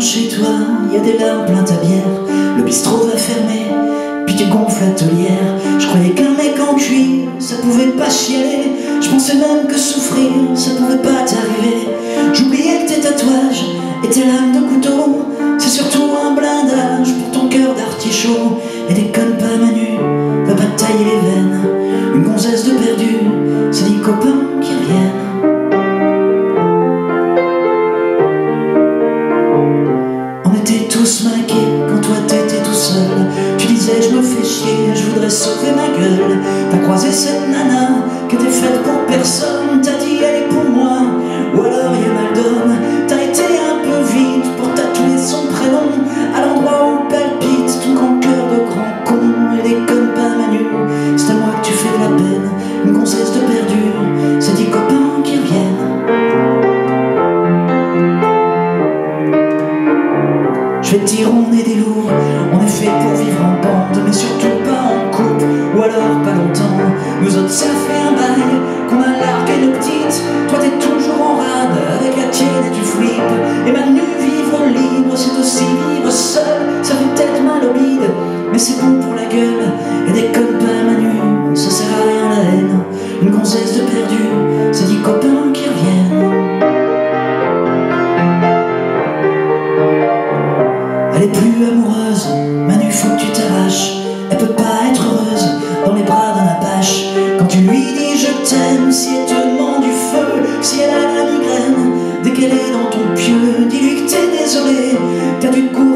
chez toi, il y a des larmes plein ta bière. Le bistrot va fermer, puis tu gonfles la tolière. Je croyais qu'un mec en cuir, ça pouvait pas chialer. Je pensais même que souffrir, ça pouvait pas t'arriver. J'oubliais que tes tatouages étaient là Je me fais chier, je voudrais sauver ma gueule. T'as croisé cette nana qui était faite pour personne. T'as dit elle est pour moi, ou alors y'a mal. T'as été un peu vite pour tatouer son prénom à l'endroit où palpite ton grand cœur de grand con. Et déconne pas Manu, c'est à moi que tu fais de la peine. Une gonzesse de perdu, c'est dix copains qui reviennent. Je vais tironner des lourds, on est fait pour vivre en ça fait un bail qu'on a largué nos petites. Toi, t'es toujours en rade avec la tienne et tu flippes. Et Manu, vivre libre, c'est aussi vivre seul. Ça fait peut-être mal au bide, mais c'est bon pour la gueule. Et déconne pas, Manu, ça sert à rien la haine. Une gonzesse de perdu, c'est dix copains qui reviennent. Elle est plus amoureuse, Manu faut que tu t'arraches Elle peut pas être heureuse dans les bras d'un apache tu lui dis je t'aime, si elle te demande du feu Si elle a la migraine, dès qu'elle est dans ton pieu Dis-lui que t'es désolé, t'as dû courir